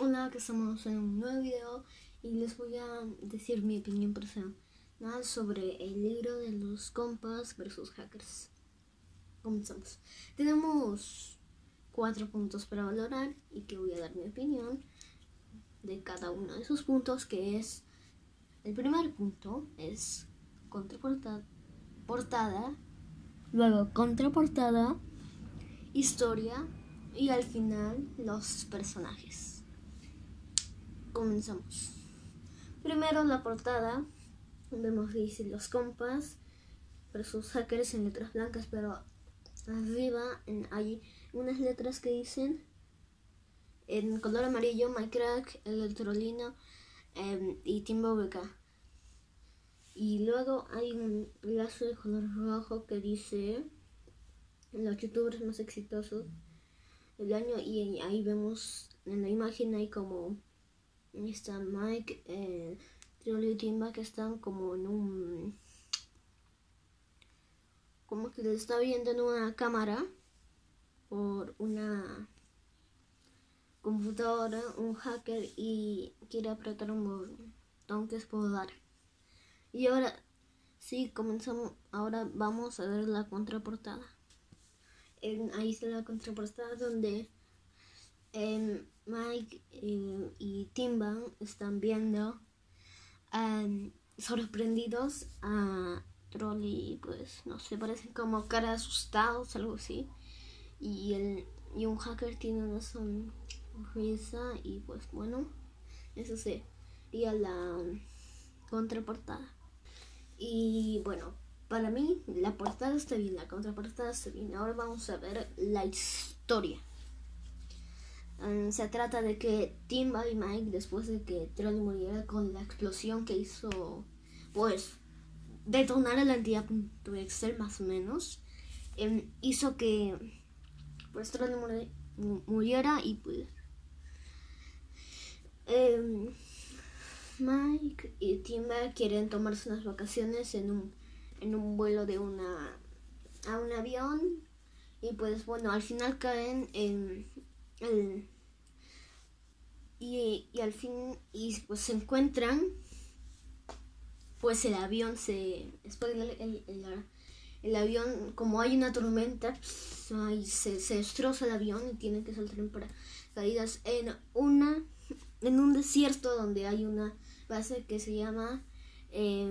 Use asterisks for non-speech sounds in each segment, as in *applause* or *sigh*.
Hola, que estamos en un nuevo video y les voy a decir mi opinión personal sobre el libro de los compas versus hackers. Comenzamos. Tenemos cuatro puntos para valorar y que voy a dar mi opinión de cada uno de esos puntos que es el primer punto es contraportada portada, luego contraportada, historia y al final los personajes. Comenzamos. Primero la portada. Vemos dice los compas versus hackers en letras blancas, pero arriba hay unas letras que dicen en color amarillo MyCrack, Electrolino em, y Timbo Y luego hay un lazo de color rojo que dice los youtubers más exitosos del año y ahí vemos en la imagen hay como está Mike, eh, y Timba que están como en un como que le está viendo en una cámara por una computadora, un hacker y quiere apretar un botón que es dar. Y ahora sí comenzamos, ahora vamos a ver la contraportada. ahí está la contraportada donde em, Mike eh, y Timba están viendo em, sorprendidos a Trolly, pues no sé, parecen como cara asustados, algo así. Y, el, y un hacker tiene una sonrisa y pues bueno, eso sería la contraportada. Y bueno, para mí la portada está bien, la contraportada está bien. Ahora vamos a ver la historia. Mm, se trata de que Timba y Mike, después de que Trolley muriera con la explosión que hizo, pues, detonar a la entidad Excel más o menos, em, hizo que, pues, Trolley muriera y pues... Em, Mike y Timba quieren tomarse unas vacaciones en un, en un vuelo de una a un avión y pues bueno al final caen en el, y, y al fin y pues se encuentran pues el avión se el, el, el, avión como hay una tormenta se, se destroza el avión y tienen que saltar para caídas en una en un desierto donde hay una base que se llama eh,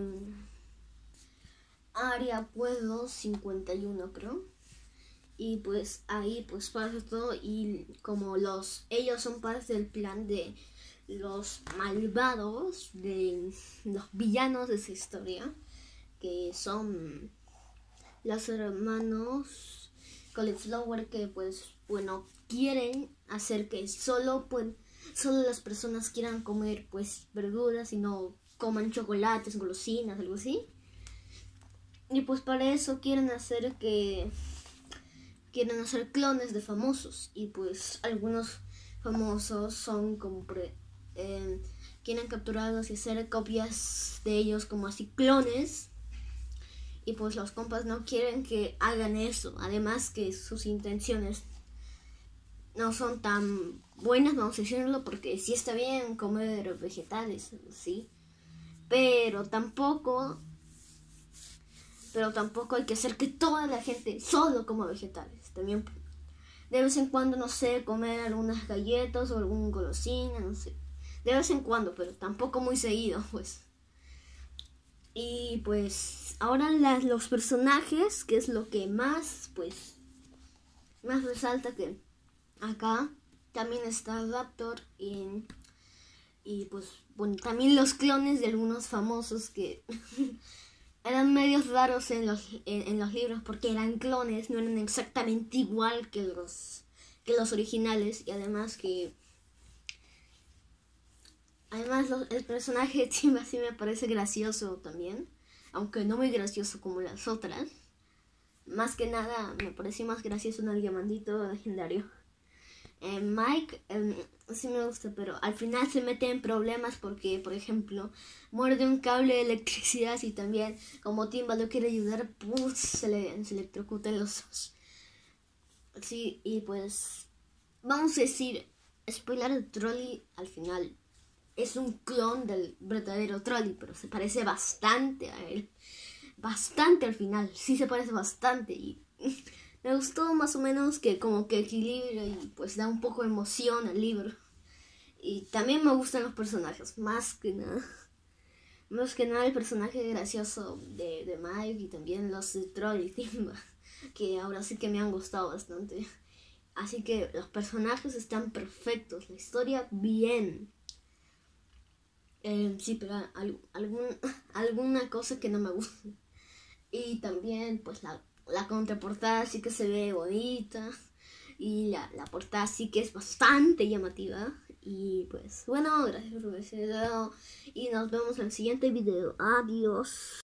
Área Pueblo 51 creo y pues ahí pues pasa todo y como los ellos son parte del plan de los malvados de los villanos de esa historia que son los hermanos Cauliflower que pues bueno quieren hacer que solo pues solo las personas quieran comer pues verduras y no coman chocolates, golosinas, algo así. Y pues para eso quieren hacer que quieren hacer clones de famosos y pues algunos famosos son como eh, quieren capturarlos y hacer copias de ellos como así clones. Y pues los compas no quieren que hagan eso. Además que sus intenciones no son tan buenas, vamos a decirlo, porque sí está bien comer vegetales, sí, pero tampoco, pero tampoco hay que hacer que toda la gente solo coma vegetales, también de vez en cuando, no sé, comer algunas galletas o algún golosina, no sé, de vez en cuando, pero tampoco muy seguido, *laughs* pues. Y pues ahora los personajes, que es lo que más, pues, más resalta que acá también está Raptor y, y pues bueno, también los clones de algunos famosos que *laughs* eran medios raros en los, en, los libros porque eran clones, no eran exactamente igual que los, que los originales y además que... Además el personaje de Timba sí me parece gracioso también, aunque no muy gracioso como las otras. Más que nada me pareció más gracioso en el diamantito legendario. Eh, Mike em, sí me gusta, pero al final se mete en problemas porque, por ejemplo, muerde un cable de electricidad y también, como Timba lo quiere ayudar, pues, se le se los ojos. Sí, y pues, vamos a decir, spoiler de Trolli al final es un clon del verdadero Trolli, pero se parece bastante a él. Bastante al final, sí se parece bastante y me gustó más o menos que como que equilibra y pues da un poco de emoción al libro. Y también me gustan los personajes, más que nada. *laughs* Más que nada el personaje gracioso de, de Mike y también los de Troll y Timba, *laughs* que ahora sí que me han gustado bastante. Así que los personajes están perfectos, la historia bien. Eh, sí, pero algún, *laughs* alguna cosa que no me gusta. Y también, pues la, la contraportada sí que se ve bonita. Y la, la portada sí que es bastante llamativa. Y pues bueno, gracias por ver este video. Y nos vemos en el siguiente video. Adiós.